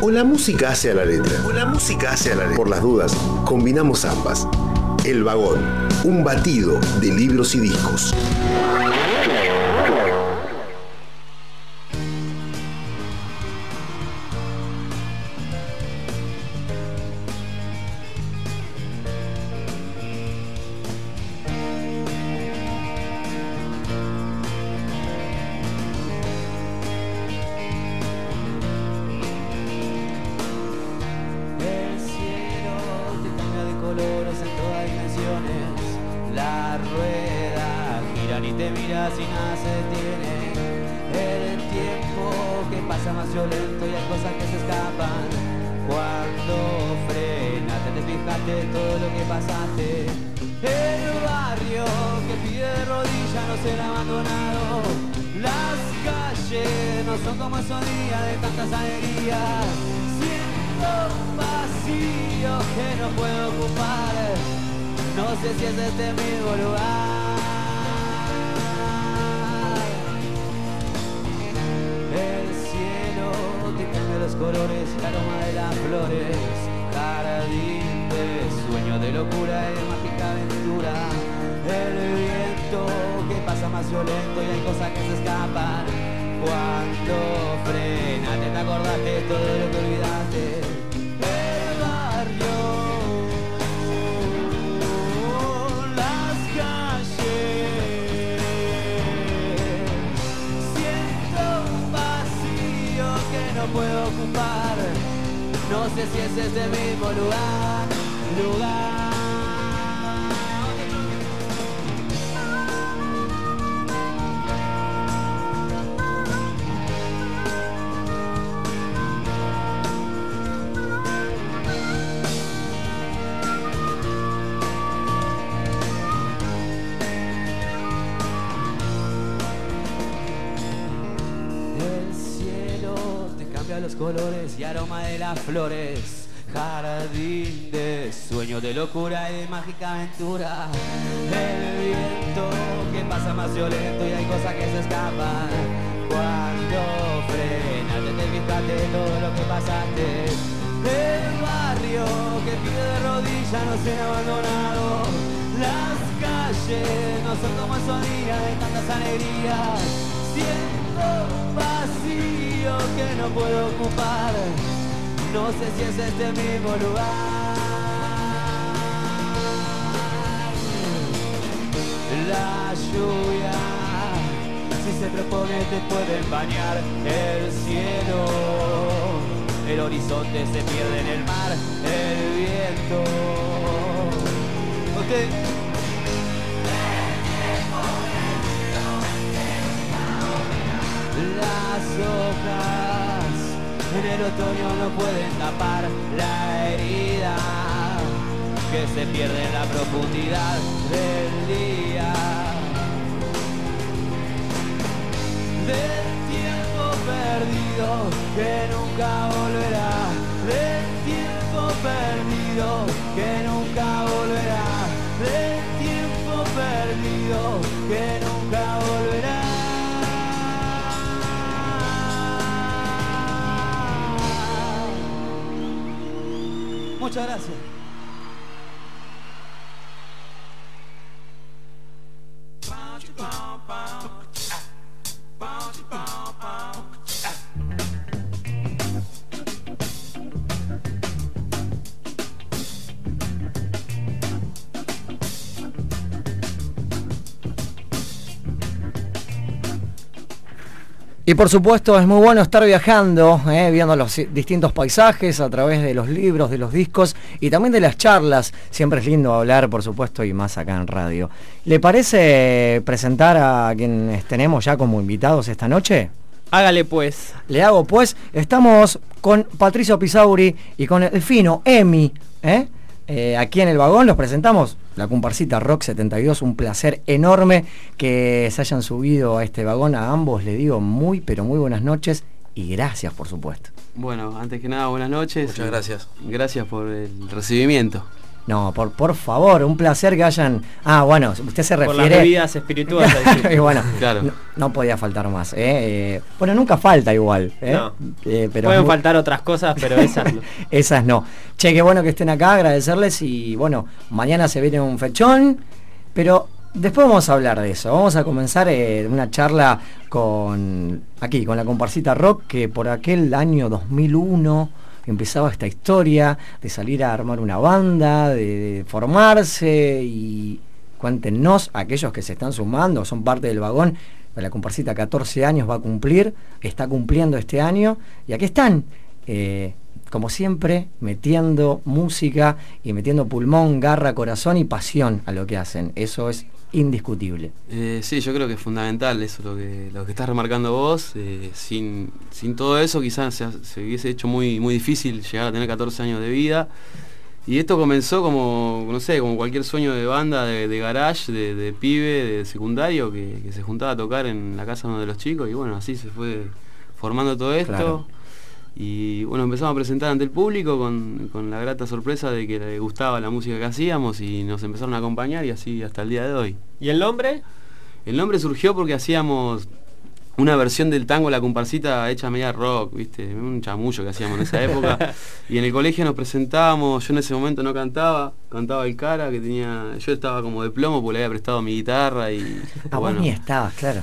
O la música hace a la letra. O la música hace a la letra. Por las dudas, combinamos ambas. El vagón, un batido de libros y discos. No sé si es este mismo lugar, lugar. Aroma de las flores. Jardín de sueño de locura y de mágica aventura. El viento que pasa más violento y hay cosas que se escapan. Cuando frena, te te fijaste todo lo que pasaste. El barrio que pide de rodillas no ser abandonado. Las calles no son como esos días de tantas alegrías. Siento un vacío que no puedo ocupar. No sé si es este mismo lugar. La lluvia, si se propone, te puede empañar el cielo. El horizonte se pierde en el mar, el viento. Ok. Las hojas en el otoño no pueden tapar la herida que se pierde en la profundidad del día. Del tiempo perdido que nunca volverá. Del tiempo perdido que nunca volverá. Del tiempo perdido que nunca Muchas gracias. Y por supuesto es muy bueno estar viajando, eh, viendo los distintos paisajes a través de los libros, de los discos y también de las charlas. Siempre es lindo hablar, por supuesto, y más acá en radio. ¿Le parece presentar a quienes tenemos ya como invitados esta noche? Hágale pues. Le hago pues. Estamos con Patricio Pisauri y con el fino Emi. ¿eh? Eh, aquí en el vagón los presentamos la comparsita Rock 72, un placer enorme que se hayan subido a este vagón. A ambos le digo muy, pero muy buenas noches y gracias, por supuesto. Bueno, antes que nada, buenas noches. Muchas gracias. Gracias por el recibimiento. No, por, por favor, un placer que hayan. Ah, bueno, usted se refiere. Por las bebidas espirituales. y bueno, claro. no, podía faltar más. ¿eh? ¿eh? bueno, nunca falta igual. ¿eh? No. Eh, pero Pueden faltar otras cosas, pero esas no. esas no. Che, qué bueno que estén acá, agradecerles y bueno, mañana se viene un fechón, pero después vamos a hablar de eso. Vamos a comenzar una charla con aquí, con la comparsita rock que por aquel año 2001 empezaba esta historia de salir a armar una banda, de, formarse y cuéntenos, aquellos que se están sumando, son parte del vagón, la comparsita 14 años va a cumplir, está cumpliendo este año y aquí están. Eh, como siempre, metiendo música y metiendo pulmón, garra, corazón y pasión a lo que hacen. Eso es indiscutible. Eh, sí, yo creo que es fundamental eso lo que, lo que estás remarcando vos. Eh, sin, sin, todo eso quizás se, hubiese hecho muy, muy difícil llegar a tener 14 años de vida. Y esto comenzó como, no sé, como cualquier sueño de banda, de, garage, de, pibe, de secundario, que, se juntaba a tocar en la casa de uno de los chicos y bueno, así se fue formando todo esto. Y bueno, empezamos a presentar ante el público con, la grata sorpresa de que le gustaba la música que hacíamos y nos empezaron a acompañar y así hasta el día de hoy. ¿Y el nombre? El nombre surgió porque hacíamos una versión del tango La Comparsita hecha media rock, ¿viste? Un chamullo que hacíamos en esa época. y en el colegio nos presentábamos, yo en ese momento no cantaba, cantaba el cara que tenía, yo estaba como de plomo porque le había prestado mi guitarra y... Ah, bueno. ni estabas, claro.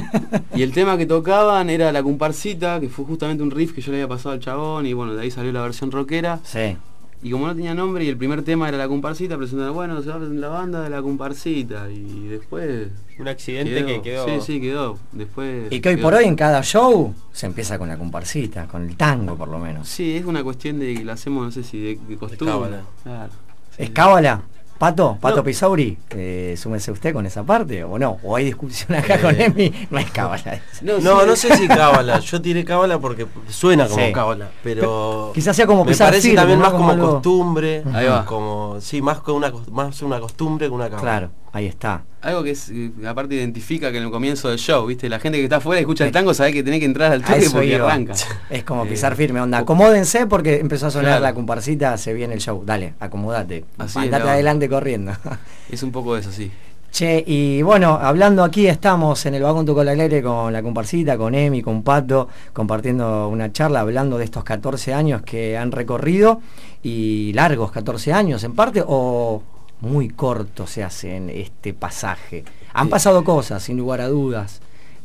y el tema que tocaban era La Comparsita, que fue justamente un riff que yo le había pasado al chabón y bueno, de ahí salió la versión rockera. Sí. Y como no tenía nombre y el primer tema era la comparsita, presentaron, bueno, se va a presentar la banda de la comparsita. Y después. Un accidente que quedó. Sí, sí, quedó. Después. Y que hoy por hoy en cada show se empieza con la comparsita, con el tango por lo menos. Sí, es una cuestión de que la hacemos, no sé si de, costumbre. Claro. ¿Es cábala? Pato, Pato Pisauri, eh, súmese usted con esa parte o no, o hay discusión acá con eh, Emi, no es cábala. No, no, sé si cábala, yo tiré cábala porque suena como cábala, pero quizás sea como me parece también más como, costumbre, Ahí va. como sí, más con una más una costumbre que una cábala. Claro. Ahí está. Algo que es, eh, aparte identifica que en el comienzo del show, ¿viste? La gente que está afuera y escucha el tango sabe que tiene que entrar al toque porque arranca. Es como pisar firme, onda. Acomódense porque empezó a sonar la comparsita, se viene el show. Dale, acomodate. Así Andate adelante corriendo. Es un poco eso, sí. Che, y bueno, hablando aquí estamos en el vagón Tu Alegre con la comparsita, con Emi, con Pato, compartiendo una charla hablando de estos 14 años que han recorrido y largos 14 años en parte o muy corto se hace en este pasaje. Han pasado cosas, sin lugar a dudas,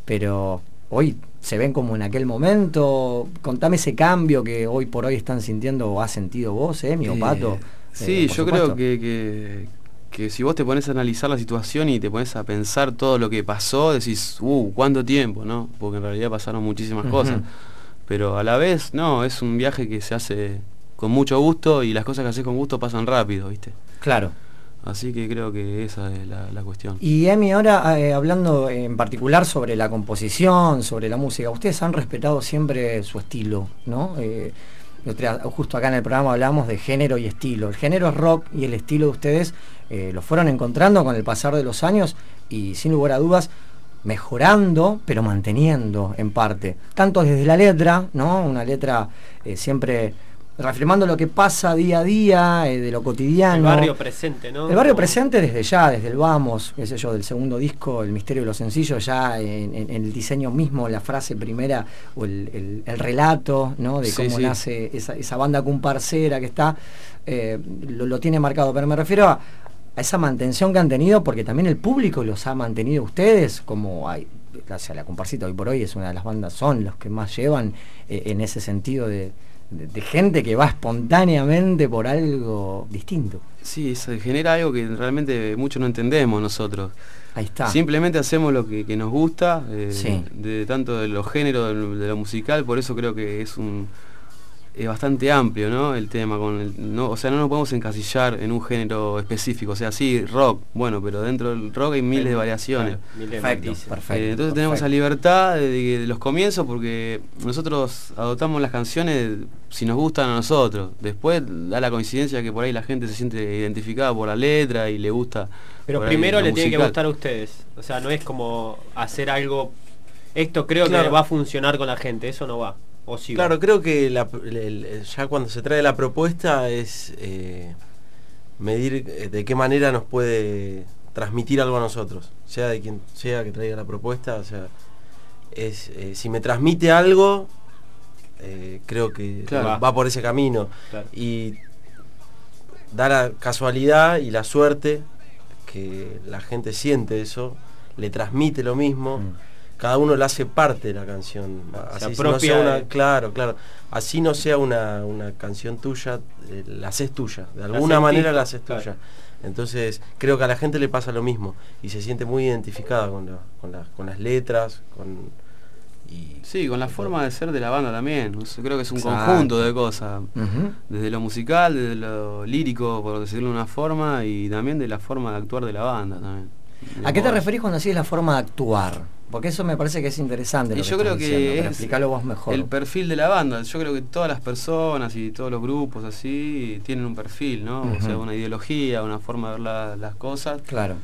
pero hoy se ven como en aquel momento. Contame ese cambio que hoy por hoy están sintiendo o has sentido vos, ¿eh, mi Pato? sí, eh, yo creo que, que, si vos te pones a analizar la situación y te pones a pensar todo lo que pasó, decís, uh, ¿cuánto tiempo? ¿no? Porque en realidad pasaron muchísimas cosas. Pero a la vez, no, es un viaje que se hace con mucho gusto y las cosas que haces con gusto pasan rápido, ¿viste? Claro. Así que creo que esa es la, cuestión. Y Emi, ahora eh, hablando en particular sobre la composición, sobre la música, ustedes han respetado siempre su estilo, ¿no? Eh, justo acá en el programa hablamos de género y estilo. El género es rock y el estilo de ustedes eh, lo fueron encontrando con el pasar de los años y sin lugar a dudas mejorando, pero manteniendo en parte. Tanto desde la letra, ¿no? Una letra siempre reafirmando lo que pasa día a día, eh, de lo cotidiano. El barrio presente, ¿no? El barrio presente desde ya, desde el vamos, qué sé yo, del segundo disco, El misterio de lo sencillo, ya en, el diseño mismo, la frase primera o el, relato, ¿no? De cómo nace esa, banda comparcera que está, eh, lo, tiene marcado. Pero me refiero a, esa mantención que han tenido, porque también el público los ha mantenido ustedes, como hay, la comparsita hoy por hoy es una de las bandas, son los que más llevan eh, en ese sentido de de, gente que va espontáneamente por algo distinto. Sí, se genera algo que realmente mucho no entendemos nosotros. Ahí está. Simplemente hacemos lo que, nos gusta, eh, de, tanto de los géneros, de lo musical, por eso creo que es un, es bastante amplio, ¿no? El tema con el, no, o sea, no nos podemos encasillar en un género específico, o sea, sí, rock, bueno, pero dentro del rock hay miles de variaciones. perfecto, perfecto, eh, entonces tenemos esa libertad de, los comienzos porque nosotros adoptamos las canciones si nos gustan a nosotros. Después da la coincidencia que por ahí la gente se siente identificada por la letra y le gusta. Pero primero le tiene que gustar a ustedes. O sea, no es como hacer algo esto creo que va a funcionar con la gente, eso no va. Claro, creo que ya cuando se trae la propuesta es... Eh, medir eh, de qué manera nos puede transmitir algo a nosotros, sea de quien sea que traiga la propuesta, o sea, es, eh, si me transmite algo, eh, creo que va. por ese camino. Y da la casualidad y la suerte que la gente siente eso, le transmite lo mismo. Mm. Cada uno le hace parte de la canción. Así no sea una, claro, claro. Así no sea una, canción tuya, la haces tuya. De alguna manera la haces tuya. Entonces creo que a la gente le pasa lo mismo y se siente muy identificada con, con, las letras, con... Y, sí, con la forma de ser de la banda también. Creo que es un conjunto de cosas. Desde lo musical, desde lo lírico, por decirlo de una forma, y también de la forma de actuar de la banda también. ¿A qué te referís cuando decís la forma de actuar? Porque eso me parece que es interesante. y yo creo que explicarlo vos mejor. El perfil de la banda. Yo creo que todas las personas y todos los grupos así tienen un perfil, ¿no? O sea, una ideología, una forma de ver las cosas. Claro.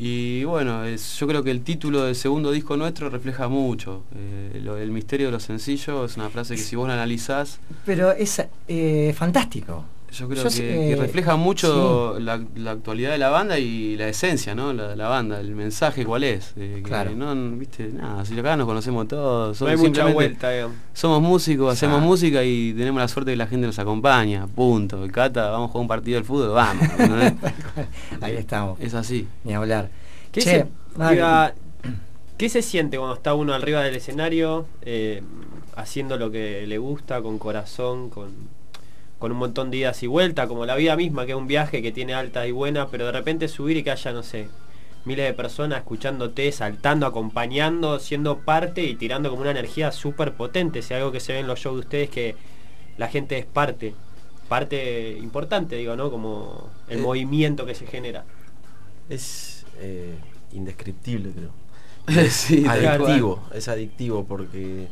Y bueno, yo creo que el título del segundo disco nuestro refleja mucho. Eh, el misterio de lo sencillo es una frase que si vos la analizás... Pero es eh, fantástico. Yo creo que, refleja mucho la, actualidad de la banda y la esencia, ¿no? La, la banda, el mensaje cuál es. claro. no, viste, nada, si acá nos conocemos todos. Somos, hay mucha vuelta, Somos músicos, hacemos música y tenemos la suerte de que la gente nos acompaña, punto. El Cata, vamos a jugar un partido del fútbol, vamos. Ahí estamos. Es así. Ni hablar. ¿Qué, se, ¿Qué se siente cuando está uno arriba del escenario, eh, haciendo lo que le gusta, con corazón, con con un montón de idas y vueltas, como la vida misma, que es un viaje que tiene alta y buena, pero de repente subir y que haya, no sé, miles de personas escuchándote, saltando, acompañando, siendo parte y tirando como una energía súper potente. Si algo que se ve en los shows de ustedes que la gente es parte, parte importante, digo, ¿no? Como el eh, movimiento que se genera. Es eh, indescriptible, creo. sí, adictivo, es adictivo porque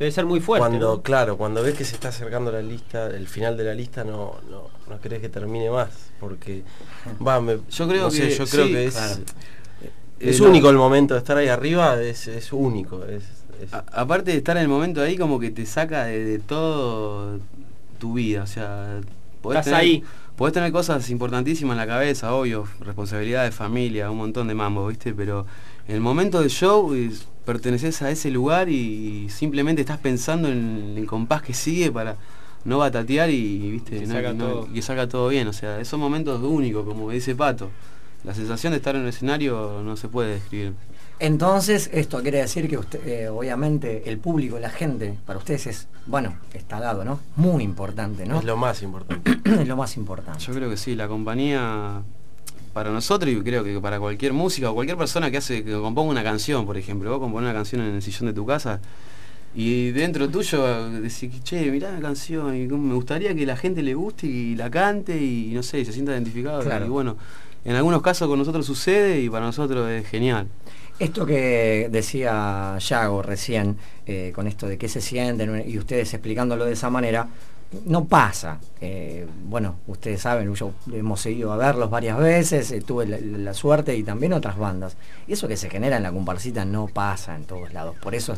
Debe ser muy fuerte. Cuando, claro, cuando ves que se está acercando la lista, el final de la lista, no, no, no crees que termine más. Porque va, yo creo que, yo creo que es, es único el momento de estar ahí arriba, es, es único. Es, aparte de estar en el momento ahí, como que te saca de, todo tu vida. O sea, podés Estás ahí. Podés tener cosas importantísimas en la cabeza, obvio, responsabilidad de familia, un montón de mambo, ¿viste? Pero en el momento del show perteneces a ese lugar y simplemente estás pensando en el compás que sigue para no batatear y, ¿viste? que salga todo bien. O sea, esos momentos únicos, como dice Pato. La sensación de estar en el escenario no se puede describir. Entonces, esto quiere decir que usted, eh, obviamente el público, la gente, para ustedes es, bueno, está dado, ¿no? Muy importante, ¿no? Es lo más importante. es lo más importante. Yo creo que sí, la compañía para nosotros y creo que para cualquier música o cualquier persona que hace que componga una canción, por ejemplo, vos compones una canción en el sillón de tu casa y dentro tuyo decís, che, mirá la canción y me gustaría que la gente le guste y la cante y no sé, se sienta identificado. Y bueno, en algunos casos con nosotros sucede y para nosotros es genial. Esto que decía Yago recién, eh, con esto de qué se sienten y ustedes explicándolo de esa manera, no pasa. Bueno, ustedes saben, yo hemos seguido a verlos varias veces, eh, tuve la, suerte y también otras bandas. Eso que se genera en la comparsita no pasa en todos lados. Por eso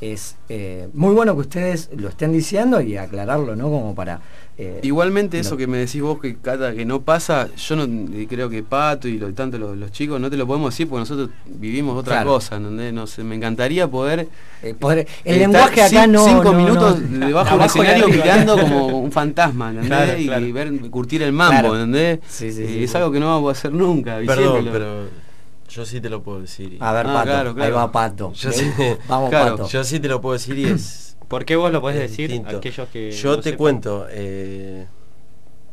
es eh, muy bueno que ustedes lo estén diciendo y aclararlo, ¿no? Como para... Eh, Igualmente eso que me decís vos que Cata, que no pasa, yo no creo que Pato y lo, tanto los, chicos no te lo podemos decir porque nosotros vivimos otra cosa, ¿entendés? No sé, me encantaría poder... Eh, poder el lenguaje acá no... Cinco minutos debajo del escenario mirando como un fantasma, ¿entendés? y, ver, curtir el mambo, ¿entendés? es algo que no vamos a hacer nunca. Perdón, pero yo sí te lo puedo decir. A ver, ah, Pato, ahí va Pato. Yo sí, Vamos, Pato. Yo sí te lo puedo decir y es... ¿Por qué vos lo podés decir aquellos que Yo te cuento, eh,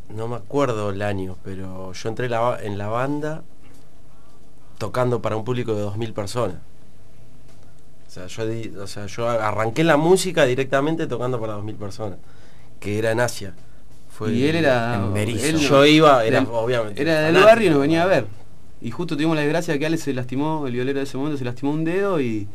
no me acuerdo el año, pero yo entré en la banda tocando para un público de 2.000 personas. O sea, yo, o sea, yo arranqué la música directamente tocando para 2.000 personas, que era en Asia. y él era... En yo iba, era, obviamente... Era del barrio y nos venía a ver. Y justo tuvimos la desgracia que Alex se lastimó, el violero de ese momento se lastimó un dedo y,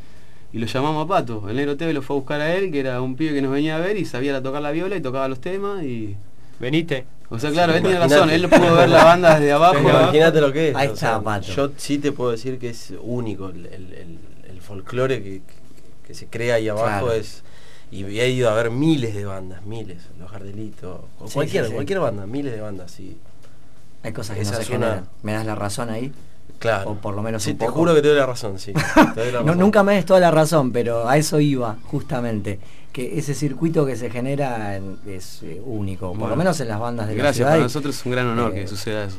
lo llamamos a Pato. El negro Teve lo fue a buscar a él, que era un pibe que nos venía a ver y sabía tocar la viola y tocaba los temas y. Veniste. O sea, claro, él tiene razón, él pudo ver la banda desde abajo. Imagínate lo que es. Ahí está, Pato. Yo sí te puedo decir que es único. El, el, folclore que, se crea ahí abajo es. Y he ido a ver miles de bandas, miles, los Jardelitos, cualquier, cualquier banda, miles de bandas, sí Hay cosas que Esa no se generan. ¿Me das la razón ahí? Claro. O por lo menos Sí, un te poco. juro que te doy la razón, sí. Te doy la No, razón. nunca me des toda la razón, pero a eso iba, justamente. Que ese circuito que se genera en- es eh, único, por lo menos en las bandas de la Gracias, ciudad. para nosotros es un gran honor eh, que suceda eso.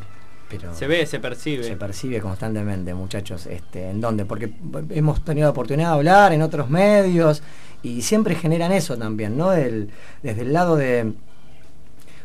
pero Se ve, se percibe. se percibe constantemente, muchachos. Este, ¿En dónde? Porque hemos tenido la oportunidad de hablar en otros medios y siempre generan eso también, ¿no? Del- desde el lado de...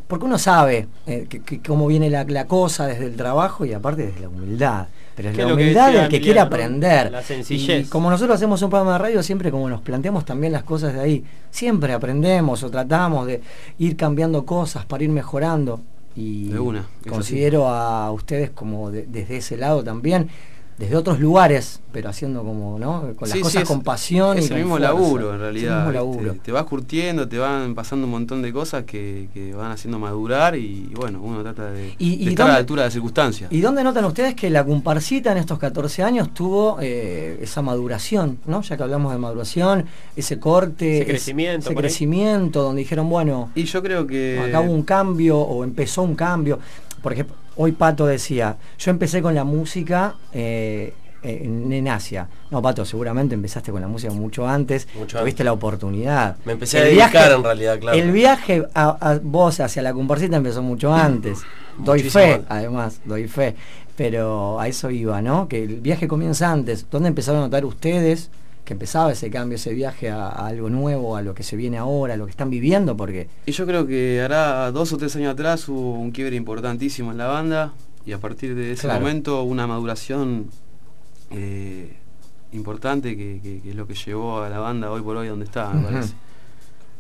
Porque uno sabe eh, que- que cómo viene la, la cosa desde el trabajo y aparte desde la humildad. Pero es la humildad del que quiere ¿no? aprender. La sencillez. Y como nosotros hacemos un programa de radio, siempre como nos planteamos también las cosas de ahí, siempre aprendemos o tratamos de ir cambiando cosas para ir mejorando. Y De una, considero a ustedes como de- desde ese lado también, desde otros lugares, pero haciendo como, ¿no? Con las Sí, sí, cosas es- con pasión es y el mismo fuerza. laburo en Es el realidad. mismo ¿viste? laburo. Te vas curtiendo, te van pasando un montón de cosas que, que van haciendo madurar y, bueno, uno trata de, Y- y de estar a la altura de las circunstancias. ¿Y dónde notan ustedes que la comparsita en estos 14 años tuvo eh, esa maduración, ¿no? Ya que hablamos de maduración, ese corte, Ese crecimiento, ese crecimiento, donde dijeron, bueno, Y yo creo que... acá hubo un cambio o empezó un cambio. Por ejemplo, hoy Pato decía, yo empecé con la música eh, en, en Asia. No, Pato, seguramente empezaste con la música mucho antes, Mucho tuviste antes. la oportunidad. Me empecé a dedicar en realidad, claro. El viaje a, a vos hacia la comparsita empezó mucho antes. doy Muchísimo fe, además, doy fe. Pero a eso iba, ¿no? Que el viaje comienza antes. ¿Dónde empezaron a notar ustedes que empezaba ese cambio, ese viaje a, a algo nuevo, a lo que se viene ahora, a lo que están viviendo? Porque Y yo creo que hará dos o tres años atrás hubo un quiebre importantísimo en la banda y a partir de ese Claro. momento una maduración eh, importante que, que- que es lo que llevó a la banda hoy por hoy donde está, me parece.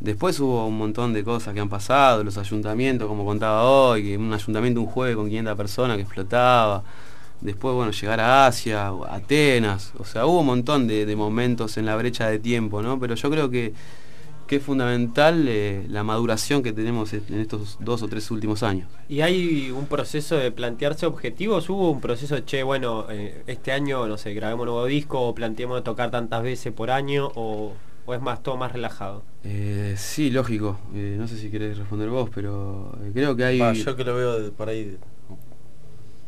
Después hubo un montón de cosas que han pasado, los ayuntamientos, como contaba hoy, que un ayuntamiento un jueves con 500 personas que explotaba. Después, bueno, llegar a Asia, a Atenas, o sea, hubo un montón de, de momentos en la brecha de tiempo, ¿no? Pero yo creo que, que es fundamental eh, la maduración que tenemos en estos dos o tres últimos años. ¿Y hay un proceso de plantearse objetivos? ¿Hubo un proceso, che, bueno, eh, este año, no sé, grabemos un nuevo disco o planteemos tocar tantas veces por año o, o es más todo más relajado? Eh, sí, lógico. Eh, no sé si querés responder vos, pero creo que hay... Va, yo que lo veo de- por ahí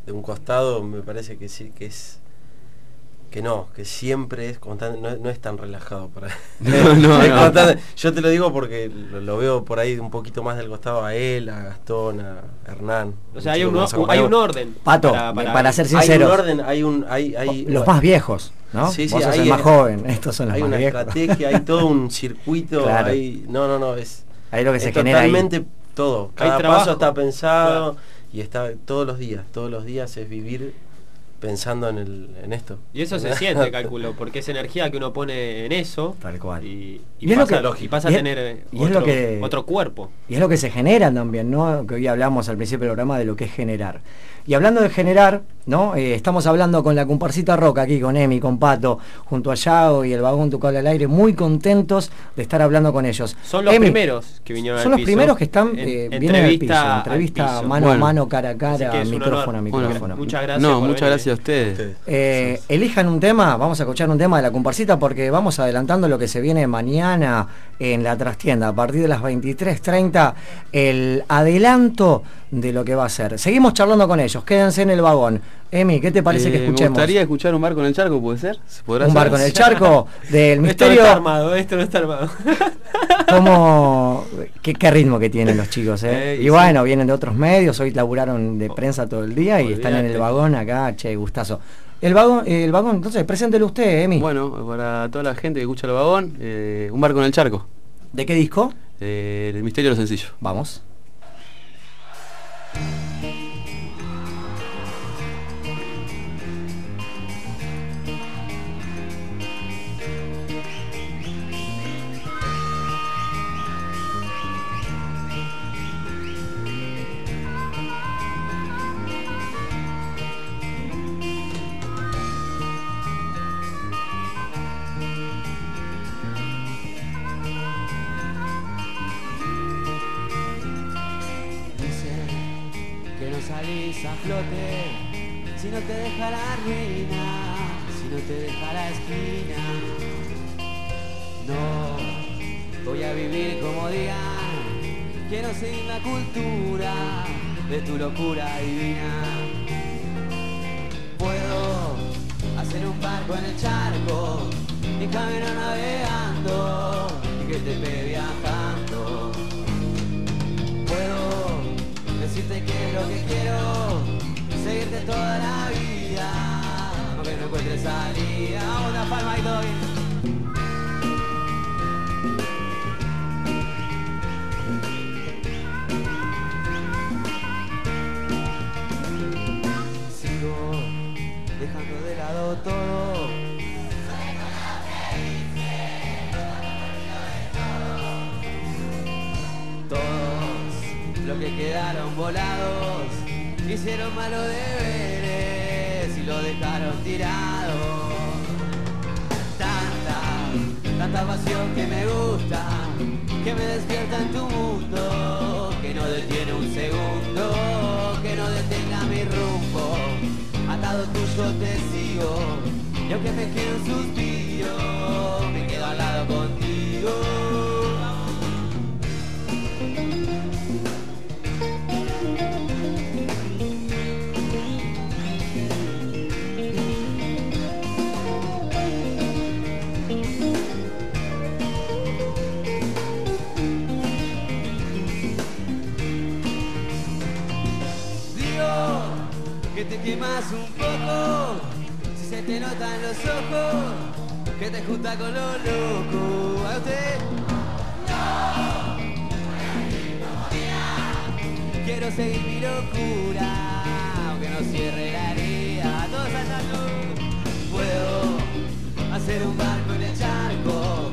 de, un costado, me parece que sí, que es que no, que siempre es constante, no, es- no es tan relajado para No, no, Es constante. Yo te lo digo porque lo, lo veo por ahí un poquito más del costado a él, a Gastón, a Hernán. O sea, hay un, hay un orden. Pato, para ser Hay un orden, hay un hay, hay los más viejos, ¿no? Sí, sí, Vos sos hay- el más joven, estos son los hay más una viejos. estrategia, hay todo un circuito, Claro. hay no, no, no, es Ahí lo que es se genera ahí. todo. Hay Cada trabajo. paso está pensado y está todos los días, todos los días es vivir pensando en el en esto. Y eso se siente, calculo, porque es energía que uno pone en eso. Tal cual. Y, Y es lo pasa, que- y pasa y a tener y es otro, lo que- otro cuerpo. Y es lo que se genera también, ¿no? Que hoy hablamos al principio del programa de lo que es generar. Y hablando de generar, ¿no? Eh, estamos hablando con la comparsita Roca aquí, con Emi, con Pato, junto a Yago y el vagón Tu Cable al Aire, muy contentos de estar hablando con ellos. Son los Emi, primeros que vinieron Son al los piso. primeros que están, En- eh, vienen al piso, al entrevista piso. mano a mano, cara a cara, micrófono a. Bueno, micrófono. Muchas gracias. no, por muchas venir. gracias a ustedes. Ustedes. Eh, elijan un tema, vamos a escuchar un tema de la comparsita porque vamos adelantando lo que se viene mañana en la trastienda. A partir de las 23.30, el adelanto de lo que va a ser. Seguimos charlando con ellos, quédense en el vagón. Emi, ¿qué te parece que Eh, escuchemos? Me gustaría escuchar un barco en el charco, ¿puede ser? ¿Se podrá Un hacer? barco en el charco del Esto no misterio. está armado, esto no está armado. ¿Cómo, qué, qué ritmo que tienen los chicos, ¿eh? Eh, y bueno, vienen de otros medios, hoy laburaron de prensa todo el día y están en el vagón acá, che, gustazo. El vagón, el vagón, entonces, preséntelo usted, Emi. Bueno, para toda la gente que escucha el vagón, eh, un barco en el charco. ¿De qué disco? El misterio de lo sencillo. Vamos. Los que quedaron volados hicieron malos deberes y lo dejaron tirado. Tanta, tanta pasión que me gusta, que me despierta en tu mundo, que no detiene un segundo, que no detenga mi rumbo atado tuyo te sigo y aunque me quede un suspiro me quedo al lado contigo que te quemas un poco, si se te notan los ojos, que te junta con lo loco. ¿A usted? No, quiero seguir mi locura, aunque no cierre la herida, todos saltando. Puedo hacer un barco en el charco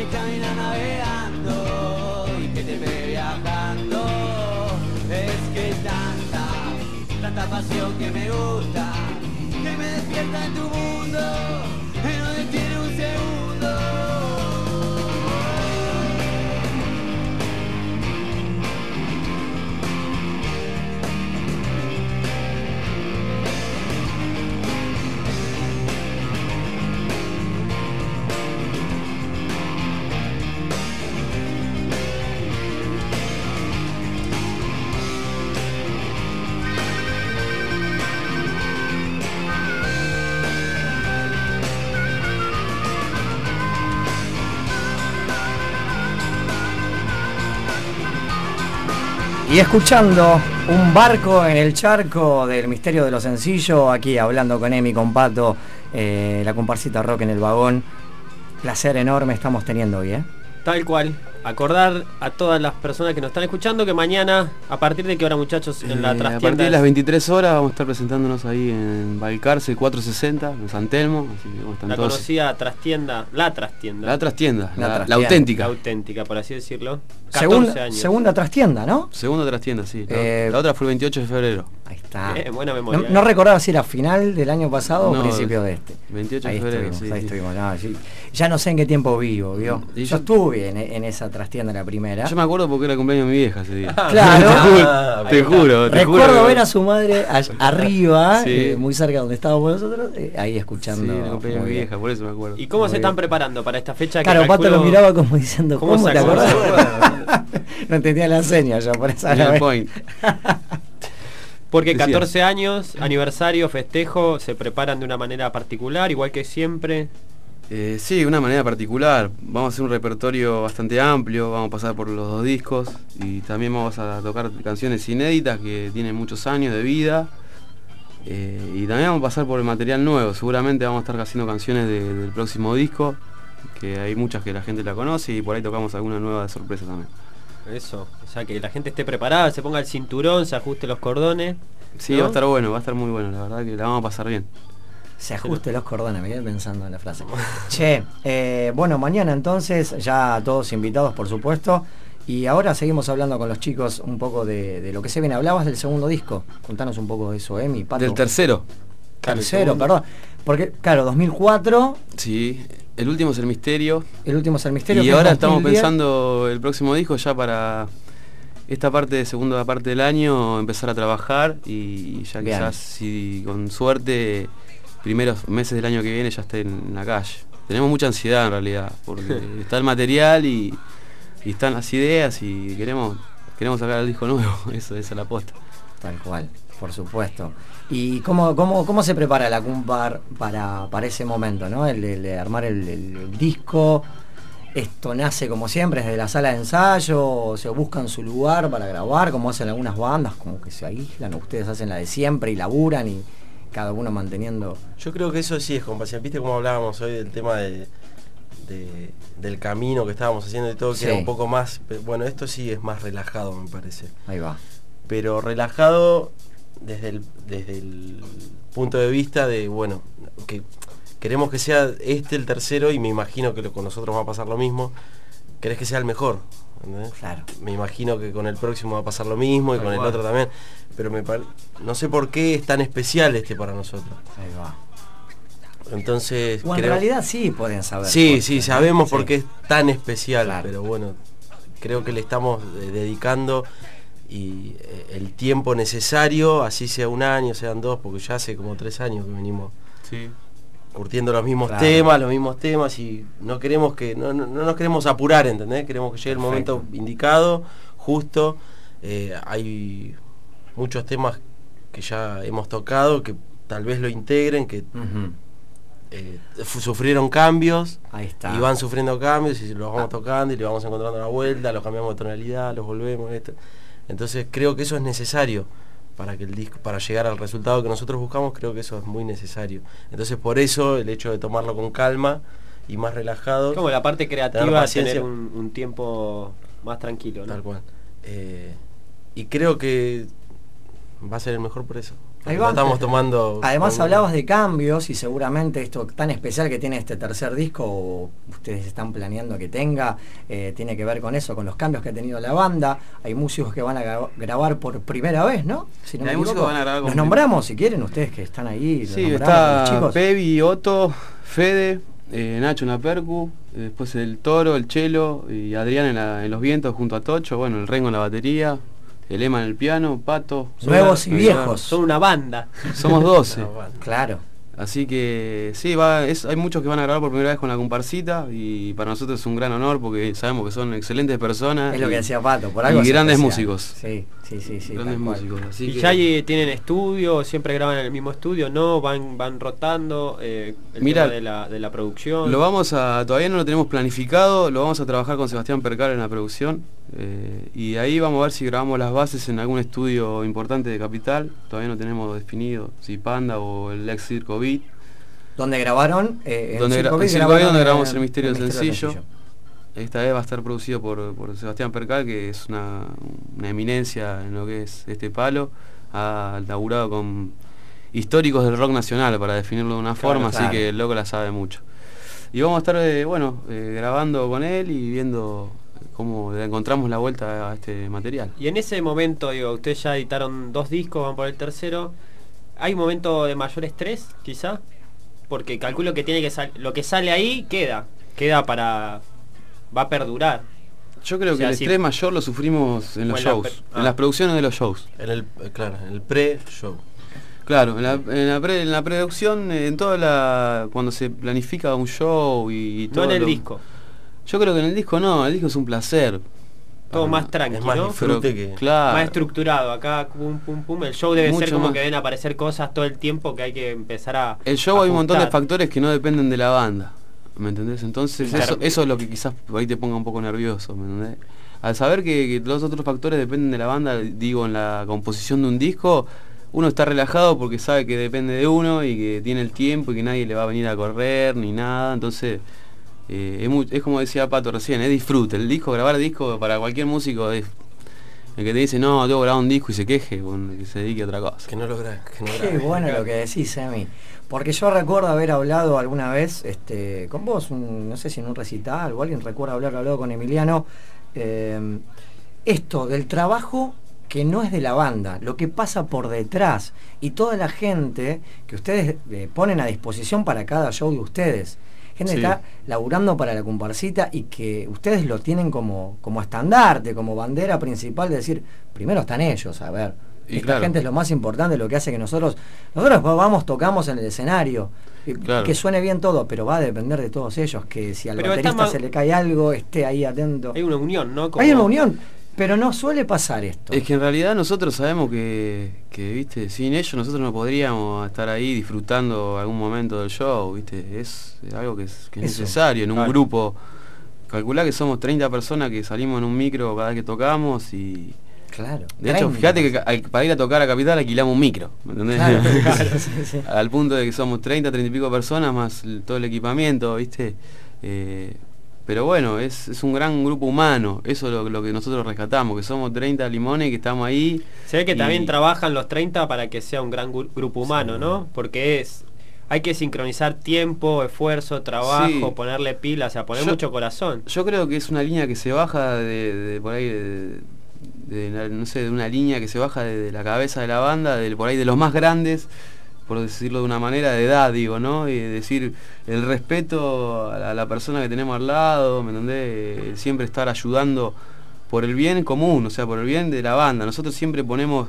y caminar navegando y que te ve viajando. Tanta pasión que me gusta, que me despierta en tu mundo, Y escuchando un barco en el charco del misterio de lo sencillo, aquí hablando con Emi, con Pato, eh, la comparsita rock en el vagón. Placer enorme estamos teniendo hoy, ¿eh? Tal cual acordar a todas las personas que nos están escuchando que mañana, a partir de qué hora muchachos, en la trastienda. Eh, a partir de las 23 horas vamos a estar presentándonos ahí en Balcarce 460, en San Telmo. la conocida trastienda, la trastienda. La trastienda, la, auténtica. La auténtica, por así decirlo. segunda, Segunda trastienda, ¿no? Segunda trastienda, sí. La, eh, otra fue el 28 de febrero. Ahí está. buena memoria. No, recordaba si era final del año pasado o principio de este. 28 de febrero. ahí estuvimos. ya no sé en qué tiempo vivo, ¿vio? Yo, yo estuve en, en esa trastienda la primera. Yo me acuerdo porque era el cumpleaños de mi vieja ese día. claro. te juro, te Recuerdo ver a su madre arriba, eh, muy cerca donde estábamos nosotros, eh, ahí escuchando. Sí, el cumpleaños de mi vieja, por eso me acuerdo. ¿Y cómo se están preparando para esta fecha? Claro, que Pato lo miraba como diciendo, ¿cómo, ¿cómo te acordás? no entendía la seña yo, por esa point. Porque 14 años, aniversario, festejo, se preparan de una manera particular, igual que siempre. Eh, sí, de una manera particular. Vamos a hacer un repertorio bastante amplio, vamos a pasar por los dos discos y también vamos a tocar canciones inéditas que tienen muchos años de vida. Eh, y también vamos a pasar por el material nuevo. Seguramente vamos a estar haciendo canciones del próximo disco, que hay muchas que la gente la conoce y por ahí tocamos alguna nueva de sorpresa también. Eso, o sea que la gente esté preparada, se ponga el cinturón, se ajuste los cordones. Sí, va a estar bueno, va a estar muy bueno, la verdad que la vamos a pasar bien se ajuste los cordones, me quedé pensando en la frase. che, eh, bueno, mañana entonces, ya todos invitados por supuesto. Y ahora seguimos hablando con los chicos un poco de, lo que se viene. Hablabas del segundo disco. Contanos un poco de eso, Emi. Pato. Del tercero. Tercero, perdón. Porque, claro, 2004. Sí, el último es el misterio. El último es el misterio. Y ahora estamos pensando el próximo disco ya para esta parte de segunda parte del año empezar a trabajar y ya quizás si con suerte primeros meses del año que viene ya esté en la calle. Tenemos mucha ansiedad en realidad, porque está el material y, están las ideas y queremos queremos sacar el disco nuevo, eso, esa es la apuesta. Tal cual, por supuesto. ¿Y cómo, cómo, cómo se prepara la Cumpar para, para ese momento, ¿no? El, de armar el, disco. Esto nace como siempre desde la sala de ensayo, se buscan su lugar para grabar, como hacen algunas bandas, como que se aíslan, ustedes hacen la de siempre y laburan y cada uno manteniendo. Yo creo que eso sí es compasión. Viste como hablábamos hoy del tema de, del camino que estábamos haciendo y todo, que era un poco más. Bueno, esto sí es más relajado, me parece. Ahí va. Pero relajado desde el, desde el punto de vista de, bueno, que queremos que sea este el tercero y me imagino que con nosotros va a pasar lo mismo. Querés que sea el mejor. Claro. Me imagino que con el próximo va a pasar lo mismo y con el otro también. Pero me no sé por qué es tan especial este para nosotros. Ahí va. Entonces. en realidad sí pueden saber. Sí, sí, sabemos por qué es tan especial, pero bueno, creo que le estamos eh, dedicando y eh, el tiempo necesario, así sea un año, sean dos, porque ya hace como tres años que venimos curtiendo los mismos temas, los mismos temas y no queremos que, no, nos queremos apurar, ¿entendés? Queremos que llegue el momento indicado, justo. Eh, hay muchos temas que ya hemos tocado que tal vez lo integren, que eh, sufrieron cambios y van sufriendo cambios y los vamos tocando y le vamos encontrando la vuelta, los cambiamos de tonalidad, los volvemos, esto. Entonces creo que eso es necesario para que el disco, para llegar al resultado que nosotros buscamos, creo que eso es muy necesario. Entonces por eso el hecho de tomarlo con calma y más relajado. Como la parte creativa, tener, tener un, tiempo más tranquilo. Tal cual. Eh, y creo que va a ser el mejor por eso. Ahí estamos tomando. Además hablabas de cambios y seguramente esto tan especial que tiene este tercer disco, ustedes están planeando que tenga, eh, tiene que ver con eso, con los cambios que ha tenido la banda. Hay músicos que van a grabar por primera vez, ¿no? Si no Hay músicos que van a grabar Los nombramos si quieren ustedes que están ahí. Sí, está Pevi, Otto, Fede, eh, Nacho en la percu, eh, después el Toro, el Chelo y Adrián en, en, los vientos junto a Tocho, bueno, el Rengo en la batería, el Ema en el piano, Pato. Nuevos y viejos. Son una banda. Somos 12. claro. Así que sí, va, hay muchos que van a grabar por primera vez con la comparsita y para nosotros es un gran honor porque sabemos que son excelentes personas. Es lo que decía Pato, por algo. Y grandes músicos. Sí, sí, sí, sí. Grandes músicos. y ya tienen estudio, siempre graban en el mismo estudio, no, van, van rotando eh, el Mira, de la, de la producción. Lo vamos a, todavía no lo tenemos planificado, lo vamos a trabajar con Sebastián Percal en la producción. Eh, y ahí vamos a ver si grabamos las bases en algún estudio importante de Capital. Todavía no tenemos definido si Panda o el ex Circo Beat. ¿Dónde grabaron? Eh, donde, donde grabamos el Misterio, sencillo. Esta vez va a estar producido por, Sebastián Percal, que es una, eminencia en lo que es este palo. Ha laburado con históricos del rock nacional, para definirlo de una forma, así que el loco la sabe mucho. Y vamos a estar, eh, bueno, grabando con él y viendo cómo encontramos la vuelta a este material. Y en ese momento, digo, ustedes ya editaron dos discos, van por el tercero. ¿Hay un momento de mayor estrés, quizá? Porque calculo que tiene que lo que sale ahí queda, queda para va a perdurar. Yo creo que el estrés mayor lo sufrimos en los shows, en, las ah. producciones de los shows. En el, eh, claro, en el pre-show. Claro, en la, en la, producción, en toda la. cuando se planifica un show y, todo. No en el disco. Yo creo que en el disco no, el disco es un placer. Todo más tranquilo, más que... Más estructurado, acá pum pum pum, el show debe ser como que deben aparecer cosas todo el tiempo que hay que empezar a El show hay un montón de factores que no dependen de la banda. ¿Me entendés? Entonces eso, eso, es lo que quizás ahí te ponga un poco nervioso, ¿me entendés? Al saber que, los otros factores dependen de la banda, digo, en la composición de un disco, uno está relajado porque sabe que depende de uno y que tiene el tiempo y que nadie le va a venir a correr ni nada, entonces eh, es, como decía Pato recién, es disfrute. El disco, grabar disco para cualquier músico es el que te dice, no, tengo que grabar un disco y se queje, que se dedique a otra cosa. Que no lo grabe, que no Qué bueno lo que decís, Emi. Porque yo recuerdo haber hablado alguna vez este, con vos, no sé si en un recital o alguien recuerda haber hablado con Emiliano, eh, esto del trabajo que no es de la banda, lo que pasa por detrás y toda la gente que ustedes eh, ponen a disposición para cada show de ustedes gente que está laburando para la comparsita y que ustedes lo tienen como, como estandarte, como bandera principal de decir, primero están ellos, a ver. Esta gente es lo más importante, lo que hace que nosotros, nosotros vamos, tocamos en el escenario, que suene bien todo, pero va a depender de todos ellos, que si al baterista se le cae algo, esté ahí atento. Hay una unión, ¿no? Hay una unión. Pero no suele pasar esto. Es que en realidad nosotros sabemos que, que, viste, sin ellos nosotros no podríamos estar ahí disfrutando algún momento del show, viste, es algo que es, necesario en un grupo. Calculá que somos 30 personas que salimos en un micro cada vez que tocamos y Claro. De hecho, fíjate que para ir a tocar a Capital alquilamos un micro, ¿me entendés? Al punto de que somos 30, 30 y pico personas más todo el equipamiento, ¿viste? Eh, pero bueno, es, un gran grupo humano, eso es lo, que nosotros rescatamos, que somos 30 limones que estamos ahí. Se ve que también trabajan los 30 para que sea un gran grupo humano, ¿no? Porque es hay que sincronizar tiempo, esfuerzo, trabajo, ponerle pilas, o sea, poner mucho corazón. Yo creo que es una línea que se baja de, por ahí de, de, no sé, de una línea que se baja de, la cabeza de la banda, de, por ahí de los más grandes, por decirlo de una manera, de edad, digo, ¿no? Y decir el respeto a la, persona que tenemos al lado, ¿me entendés? Siempre estar ayudando por el bien común, o sea, por el bien de la banda. Nosotros siempre ponemos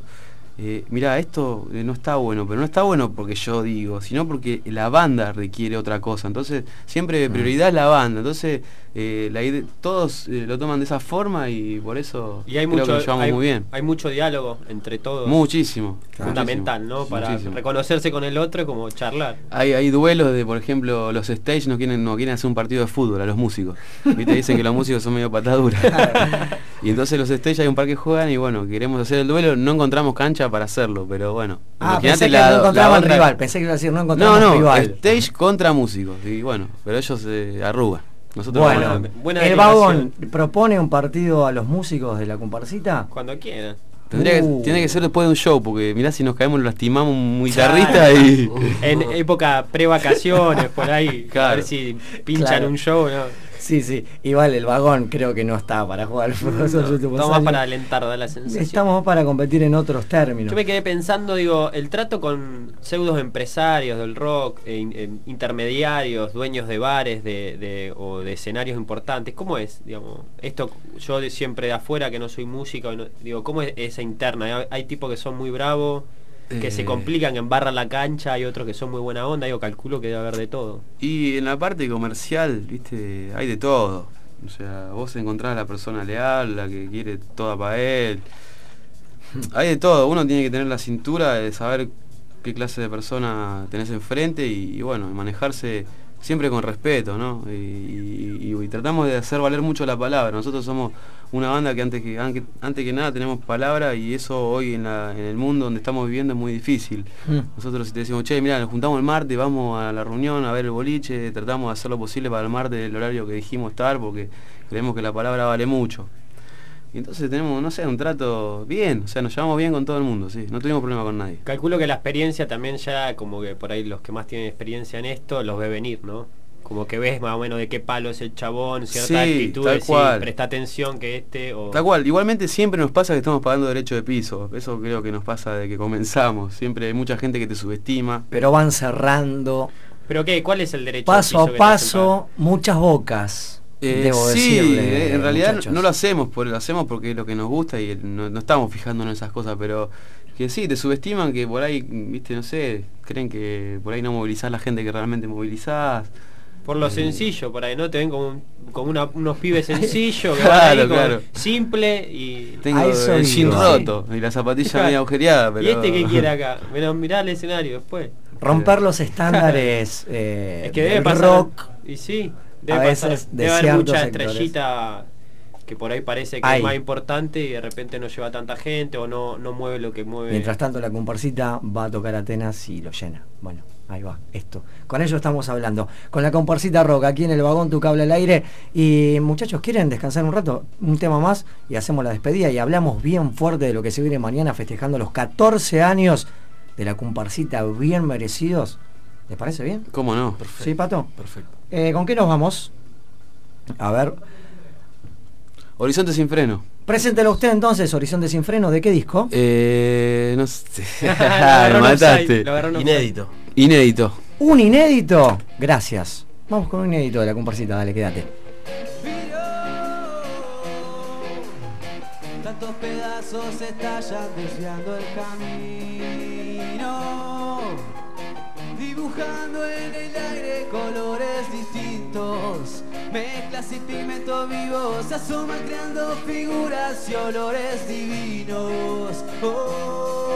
eh, mira, esto eh, no está bueno, pero no está bueno porque yo digo, sino porque la banda requiere otra cosa. Entonces, siempre mm. prioridad es la banda. Entonces, eh, la todos lo toman de esa forma y por eso y hay creo mucho, que lo llevamos muy bien. Hay mucho diálogo entre todos. Muchísimo. Fundamental, ¿no? Para reconocerse con el otro y como charlar. Hay, hay duelos de, por ejemplo, los stage no quieren, no quieren hacer un partido de fútbol a los músicos. y te dicen que los músicos son medio pataduras. y entonces los stage hay un par que juegan y bueno, queremos hacer el duelo, no encontramos cancha para hacerlo, pero bueno. Ah, pensé que no encontraban rival, pensé que iba a decir no encontraban no, no, Stage contra músicos, y bueno, pero ellos se arrugan. Nosotros bueno, ¿el vagón propone un partido a los músicos de la comparsita? Cuando quieran. Tendría que, uh. tiene que ser después de un show, porque mirá si nos caemos, lo lastimamos un guitarrista y. En época pre-vacaciones, por ahí. A ver si pinchan un show, ¿no? Sí, sí. Igual el vagón creo que no está para jugar al fútbol. estamos para alentar, da la sensación. Estamos para competir en otros términos. Yo me quedé pensando, digo, el trato con pseudos empresarios del rock, e, intermediarios, dueños de bares de, o de escenarios importantes, ¿cómo es? Digamos, esto yo de siempre de afuera que no soy músico, digo, ¿cómo es esa interna? Hay, hay tipos que son muy bravos que se eh. complican, en barra la cancha, hay otros que son muy buena onda, yo calculo que debe haber de todo. Y en la parte comercial, viste, hay de todo. O sea, vos encontrás a la persona leal, la que quiere toda para él. Hay de todo, uno tiene que tener la cintura de saber qué clase de persona tenés enfrente y, bueno, manejarse siempre con respeto, ¿no? Y, tratamos de hacer valer mucho la palabra. Nosotros somos una banda que antes que, antes que nada tenemos palabra y eso hoy en, el mundo donde estamos viviendo es muy difícil. Mm. Nosotros si te decimos, che, mira, nos juntamos el martes, vamos a la reunión a ver el boliche, tratamos de hacer lo posible para el martes el horario que dijimos estar porque creemos que la palabra vale mucho. Y entonces tenemos, no sé, un trato bien, o sea, nos llevamos bien con todo el mundo, sí, no tuvimos problema con nadie. Calculo que la experiencia también ya, como que por ahí los que más tienen experiencia en esto, los ve venir, ¿no? Como que ves más o menos de qué palo es el chabón, cierta actitud, tal cual. presta atención que este o... Tal cual, igualmente siempre nos pasa que estamos pagando derecho de piso, eso creo que nos pasa de que comenzamos, siempre hay mucha gente que te subestima. Pero van cerrando. ¿Pero qué? ¿Cuál es el derecho paso de piso? Paso a paso, muchas bocas eh, sí, eh, en realidad no lo hacemos, por, lo hacemos porque es lo que nos gusta y no, estamos fijándonos en esas cosas, pero que sí, te subestiman que por ahí, viste, no sé, creen que por ahí no movilizás la gente que realmente movilizás. Por lo eh, sencillo, por ahí, ¿no? Te ven como, como unos pibes sencillos, claro, simple y... Tengo el jean roto y la zapatilla medio agujereada, pero... ¿Y este qué quiere acá? Pero mirá el escenario después. Romper los estándares es que debe pasar, rock. Y sí. Debe, debe haber mucha estrellita que por ahí parece que es más importante y de repente no lleva tanta gente o no, no mueve lo que mueve. Mientras tanto la comparsita va a tocar Atenas y lo llena. Bueno, ahí va, esto. Con ello estamos hablando. Con la comparsita roca, aquí en el vagón tu cable al aire. Y muchachos, ¿quieren descansar un rato? Un tema más y hacemos la despedida y hablamos bien fuerte de lo que se viene mañana festejando los 14 años de la comparsita bien merecidos. ¿Les parece bien? ¿Cómo no? Perfecto. ¿Sí, Pato? Perfecto. Eh, ¿Con qué nos vamos? A ver. Horizonte sin freno. Preséntelo usted entonces, Horizonte sin freno, ¿de qué disco? Eh, no sé. Me mataste. Inédito. Inédito. Un inédito. Gracias. Vamos con un inédito de la comparsita, dale, quédate. Tantos pedazos estallan desviando el camino, dibujando en el aire colores distintos Mezclas y pigmentos vivos se asoman creando figuras y olores divinos. Oh.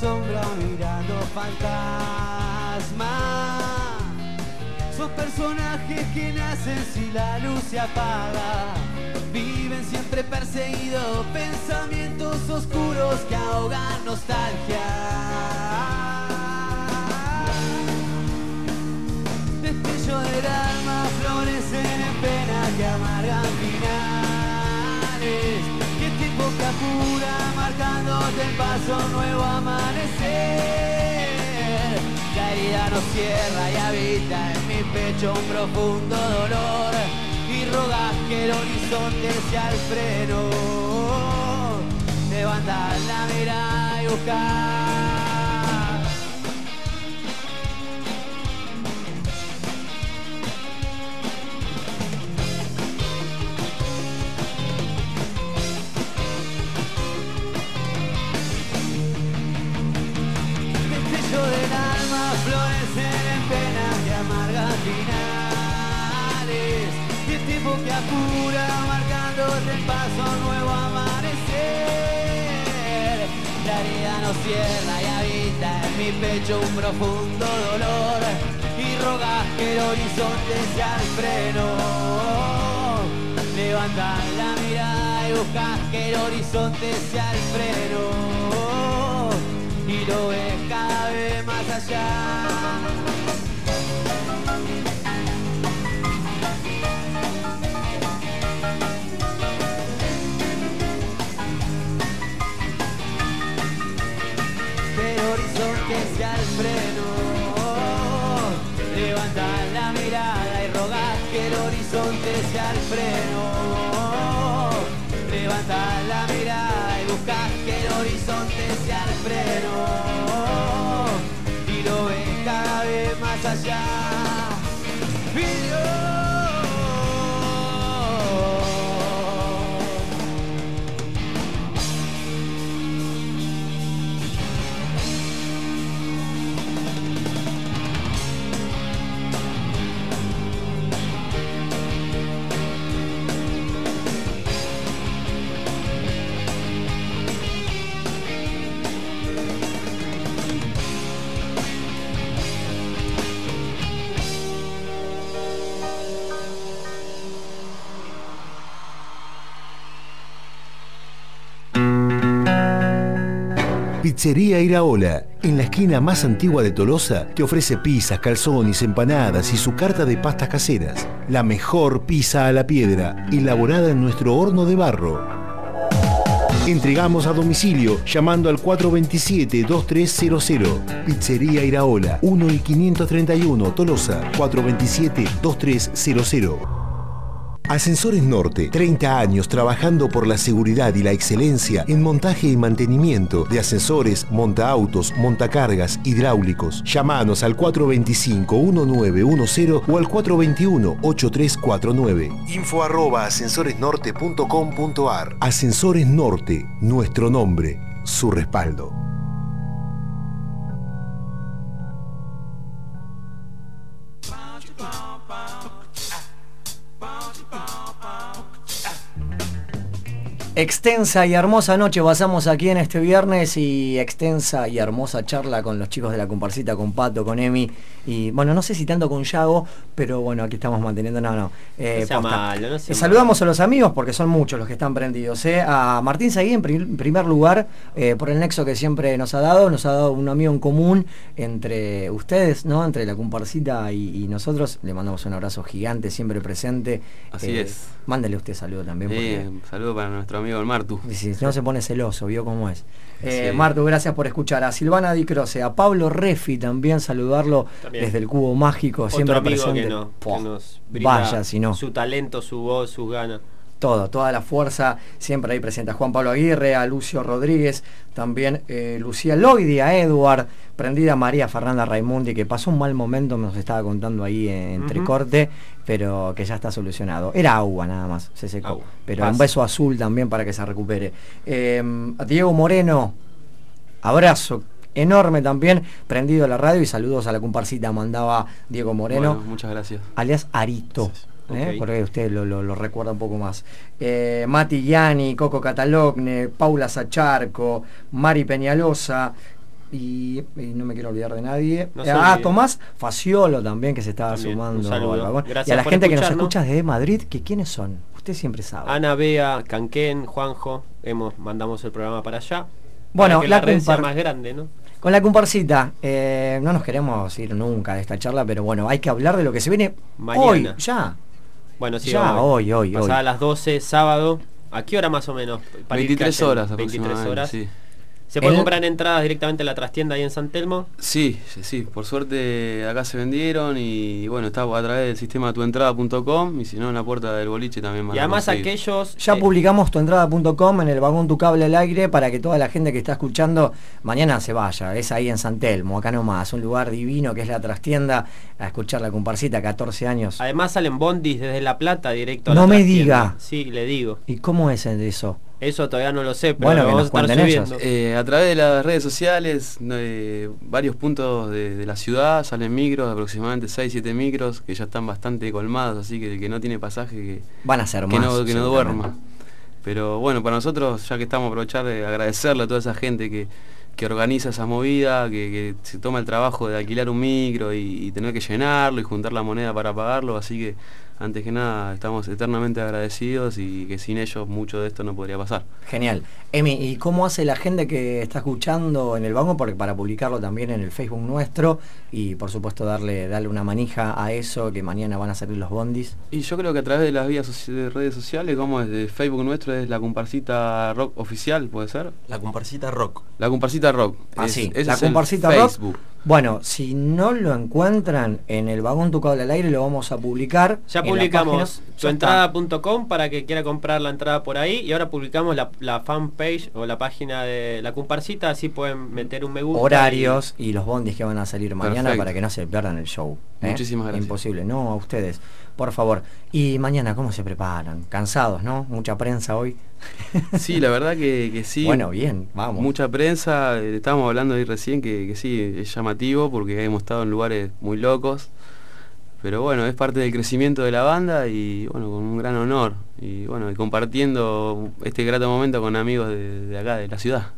Sombra mirando fantasmas. Son personajes que nacen si la luz se apaga. Viven siempre perseguidos, pensamientos oscuros que ahogan nostalgia. Destello del alma florecen en penas que amargan finales. Que tipo que apura el paso nuevo amanecer. La herida no cierra y habita en mi pecho un profundo dolor y rogas que el horizonte sea el freno. Levantar la mirada y buscar cierra y habita en mi pecho un profundo dolor y rogas que el horizonte sea el freno levanta la mirada y buscas que el horizonte sea el freno y lo ves cada vez más allá. Freno. Levanta la mirada y buscas que el horizonte sea el freno y lo ves cada vez más allá. Pizzería Iraola, en la esquina más antigua de Tolosa, te ofrece pizzas, calzones, empanadas y su carta de pastas caseras. La mejor pizza a la piedra, elaborada en nuestro horno de barro. Entregamos a domicilio llamando al 427-2300. Pizzería Iraola, 1 y 531 Tolosa, 427-2300. Ascensores Norte, 30 años trabajando por la seguridad y la excelencia en montaje y mantenimiento de ascensores, montaautos, montacargas, hidráulicos. Llámanos al 425-1910 o al 421-8349. Info arroba ascensoresnorte.com.ar Ascensores Norte, nuestro nombre, su respaldo. Extensa y hermosa noche pasamos aquí en este viernes y extensa y hermosa charla con los chicos de la comparsita, con Pato, con Emi y bueno, no sé si tanto con Yago, pero bueno, aquí estamos manteniendo, no, no. Eh, malo, saludamos a los amigos porque son muchos los que están prendidos. ¿eh? A Martín Seguí en primer lugar, eh, por el nexo que siempre nos ha dado, nos ha dado un amigo en común entre ustedes, ¿no? Entre la comparsita y, nosotros. Le mandamos un abrazo gigante, siempre presente. Así es. Mándale usted saludo también. un saludo para nuestro amigo el Martu. Si no se pone celoso, vio cómo es. Eh, Martu, gracias por escuchar. A Silvana Di Croce, a Pablo Refi también saludarlo desde el Cubo Mágico, siempre presente. Vaya, si no. Su talento, su voz, sus ganas todo, toda la fuerza siempre ahí presente. A Juan Pablo Aguirre, a Lucio Rodríguez, también eh, Lucía Loidi, a Edward, prendida María Fernanda Raimundi, que pasó un mal momento, nos estaba contando ahí entre corte, pero que ya está solucionado. Era agua nada más, se secó. Pero un beso azul también para que se recupere. Em, a Diego Moreno, abrazo enorme también, prendido a la radio y saludos a la comparsita, mandaba Diego Moreno. muchas gracias. Alias Arito. ¿Eh? porque usted lo, recuerda un poco más. Eh, Mati Gianni, Coco Catalogne, Paula Sacharco, Mari Peñalosa. Y, no me quiero olvidar de nadie. ah, Tomás Faciolo también que se estaba sumando y a la gente que nos escucha desde Madrid, que quiénes son. Usted siempre sabe. Ana Bea, Canquén, Juanjo, hemos mandamos el programa para allá. Bueno, la, red sea más grande, ¿no? Con la comparsita, eh, no nos queremos ir nunca de esta charla, pero bueno, hay que hablar de lo que se viene Mañana. hoy, ya. Bueno, sí, ya, hoy, hoy, Pasada a las 12, sábado. ¿A qué hora más o menos? 23 horas 23 horas. Sí. ¿Se pueden comprar entradas directamente en la trastienda ahí en San Telmo? Sí, sí, por suerte acá se vendieron y bueno, está a través del sistema tuentrada.com y si no en la puerta del boliche también Y además aquellos... Ya eh, publicamos tuentrada.com en el vagón Tu Cable al Aire para que toda la gente que está escuchando mañana se vaya. Es ahí en San Telmo, acá nomás, un lugar divino que es la trastienda a escuchar la comparsita, 14 años. Además salen bondis desde La Plata directo a No me diga. Sí, le digo. ¿Y cómo es eso? Eso todavía no lo sé, pero bueno, vamos a estar subiendo. Eh, a través de las redes sociales, eh, varios puntos de, la ciudad salen micros, aproximadamente 6-7 micros, que ya están bastante colmados, así que el que no tiene pasaje que, van a ser que no, que no duerma. Pero bueno, para nosotros, ya que estamos a aprovechar de agradecerle a toda esa gente que, que organiza esa movida, que, se toma el trabajo de alquilar un micro y, y tener que llenarlo y juntar la moneda para pagarlo, así que antes que nada estamos eternamente agradecidos y que sin ellos mucho de esto no podría pasar. Genial. Emi, ¿y cómo hace la gente que está escuchando en el banco porque para publicarlo también en el Facebook nuestro y por supuesto darle, darle una manija a eso que mañana van a salir los bondis? Y yo creo que a través de las vías de redes sociales, como es de Facebook nuestro, es la comparsita rock oficial, ¿puede ser? La comparsita rock. La comparsita rock. Ah, sí, la comparsita rock. Facebook. Bueno, si no lo encuentran en el vagón tu cable al aire, lo vamos a publicar. Ya publicamos tuentrada.com para que quiera comprar la entrada por ahí. Y ahora publicamos la, fanpage o la página de la comparsita, así pueden meter un me gusta. Horarios y, los bondis que van a salir mañana para que no se pierdan el show. ¿eh? Muchísimas gracias. Imposible, no a ustedes por favor. Y mañana, ¿cómo se preparan? Cansados, ¿no? Mucha prensa hoy. Sí, la verdad que, sí. Bueno, bien, vamos. Mucha prensa, eh, estábamos hablando ahí recién que, que, sí, es llamativo porque hemos estado en lugares muy locos. Pero bueno, es parte del crecimiento de la banda y bueno, con un gran honor. Y bueno, y compartiendo este grato momento con amigos de acá, de la ciudad.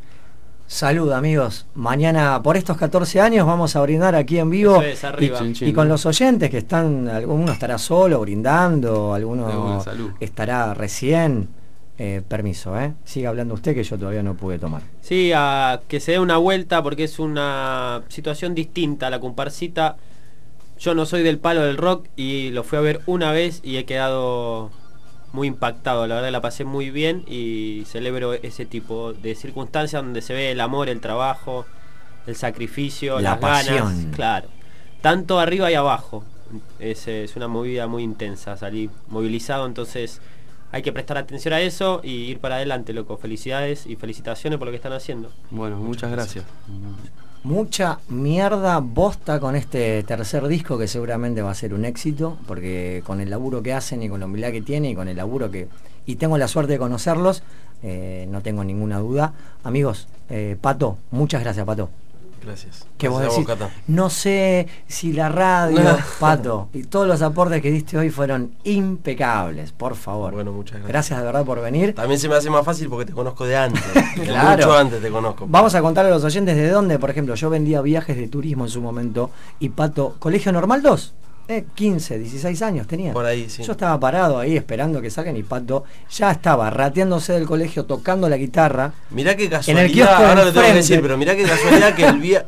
Salud amigos, mañana por estos 14 años vamos a brindar aquí en vivo y, con los oyentes que están, alguno estará solo brindando, alguno estará recién. Eh, permiso, ¿eh? Siga hablando usted que yo todavía no pude tomar. Sí, a que se dé una vuelta porque es una situación distinta. La comparsita, yo no soy del palo del rock y lo fui a ver una vez y he quedado muy impactado, la verdad la pasé muy bien y celebro ese tipo de circunstancias donde se ve el amor, el trabajo, el sacrificio, la las pasión. claro. Tanto arriba y abajo. Es, es una movida muy intensa, salí movilizado, entonces hay que prestar atención a eso y ir para adelante, loco. Felicidades y felicitaciones por lo que están haciendo. Bueno, muchas gracias mucha mierda bosta con este tercer disco que seguramente va a ser un éxito, porque con el laburo que hacen y con la humildad que tiene y con el laburo que... Y tengo la suerte de conocerlos, eh, no tengo ninguna duda. Amigos, eh, Pato, muchas gracias Pato. Gracias. Que vos decís, no sé si la radio, No. Pato, y todos los aportes que diste hoy fueron impecables, por favor. Bueno, muchas gracias. Gracias de verdad por venir. También se me hace más fácil porque te conozco de antes. Claro. Mucho antes te conozco. Vamos a contarle a los oyentes de dónde, por ejemplo, yo vendía viajes de turismo en su momento y Pato, Colegio Normal 2, eh, 15, 16 años tenía. Por ahí, sí. Yo estaba parado ahí esperando que salgan y Pato ya estaba rateándose del colegio, tocando la guitarra. Mirá qué En el casualidad, kiosco ahora lo tengo que decir, pero mirá qué casualidad que el via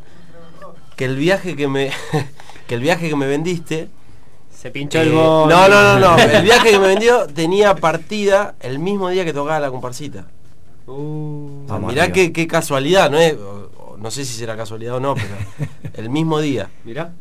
que el viaje que me que el viaje que me vendiste Se pinchó eh, el no, gol. no, no, no, el viaje que me vendió tenía partida el mismo día que tocaba la comparsita. Uh, Vamos mirá qué, qué casualidad, no es no sé si será casualidad o no, pero el mismo día. mirá.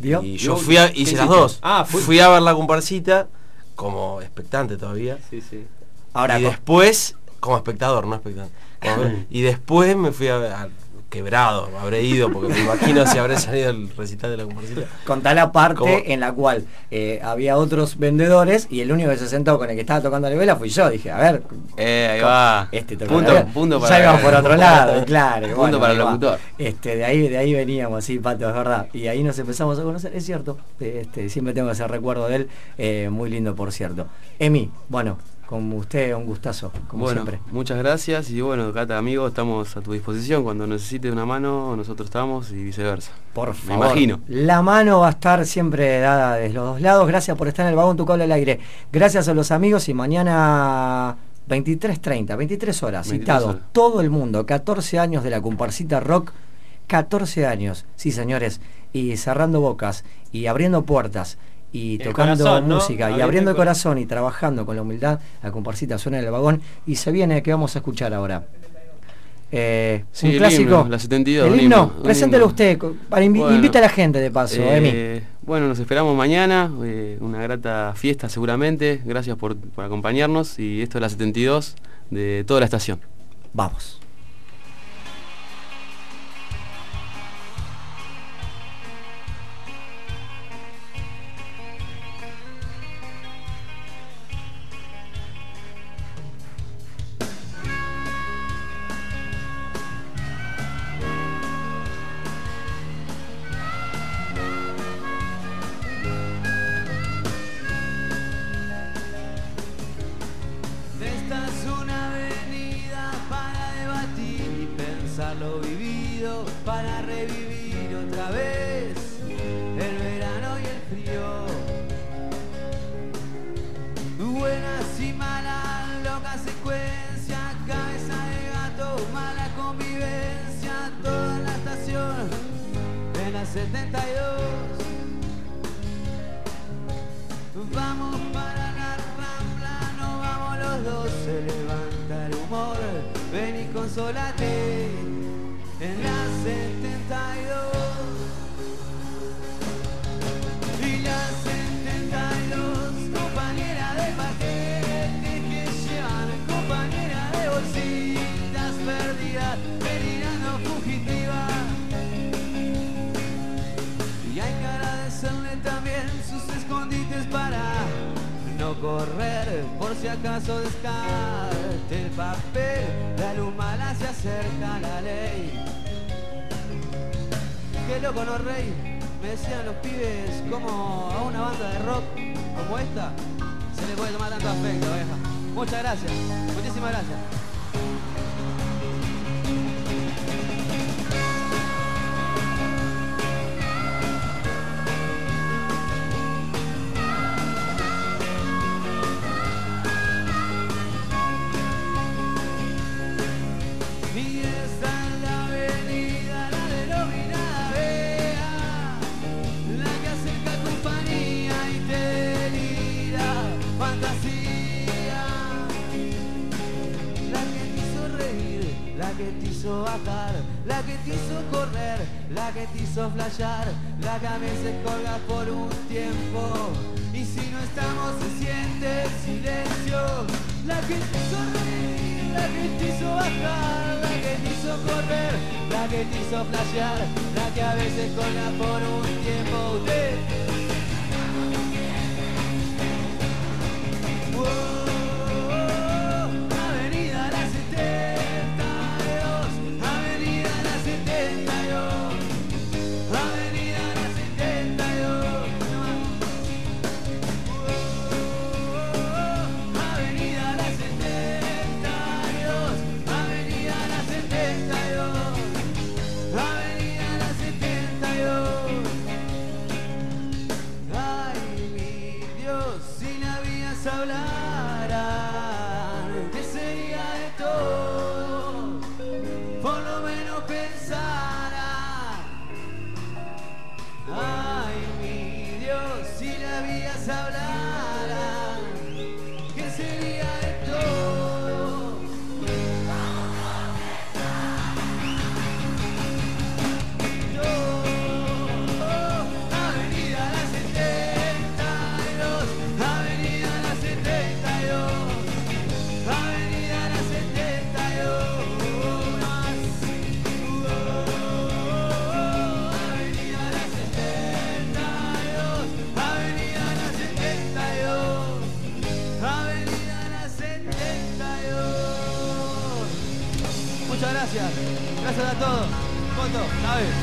Y yo ¿Qué fui a, hice las dos. Ah, fui- fui a ver la comparsita como expectante todavía. Sí, sí. Ahora, y después, como espectador, no espectante. Como- y después me fui a, a- quebrado, habré ido, porque me imagino si habré salido el recital de la comparsita. Contá la parte ¿Cómo? en la cual eh, había otros vendedores y el único que se sentó con el que estaba tocando la vela fui yo. Dije, a ver, Eh, ahí va. este tocó punto, punto ya para íbamos por otro lado, claro. Punto bueno, para el locutor. Este, de ahí, de ahí veníamos, sí, Pato, es verdad. Y ahí nos empezamos a conocer, es cierto. Este, siempre tengo ese recuerdo de él, eh, muy lindo por cierto. Emi, bueno, con usted un gustazo, como bueno, siempre. muchas gracias y bueno, Cata, amigo, estamos a tu disposición. Cuando necesites una mano, nosotros estamos y viceversa. Por Me favor. imagino. La mano va a estar siempre dada desde los dos lados. Gracias por estar en el vagón Tu Cable al Aire. Gracias a los amigos y mañana 23.30, 23 horas, 23 citado horas. todo el mundo. 14 años de la comparsita rock. 14 años, sí señores. Y cerrando bocas y abriendo puertas. Y El tocando corazón, ¿no? música y Abriendo el el cor- corazón y trabajando con la humildad, la comparsita suena en el vagón y se viene, ¿qué vamos a escuchar ahora? Eh, Sí, un el clásico. himno, la 72, El himno, himno, preséntelo usted, para invi- Bueno. invita a la gente de paso, Emi. Eh, bueno, nos esperamos mañana, eh, una grata fiesta seguramente. Gracias por, por acompañarnos y esto es la 72 de toda la estación. Vamos. Se levanta el humor, ven y consólate en la 72. Correr, por si acaso descarte el papel, la luz se acerca a la ley. Qué loco, ¿no, rey? Me decían los pibes como a una banda de rock como esta se le puede tomar tanto afecto, vieja. Muchas gracias, muchísimas gracias. Hizo bajar, la que te hizo correr, la que te hizo flashear, la que a veces colga por un tiempo. Y si no estamos se siente silencio, la que te hizo reír, la que te hizo bajar, la que te hizo correr, la que te hizo flashear, la que a veces colga por un tiempo. Muchas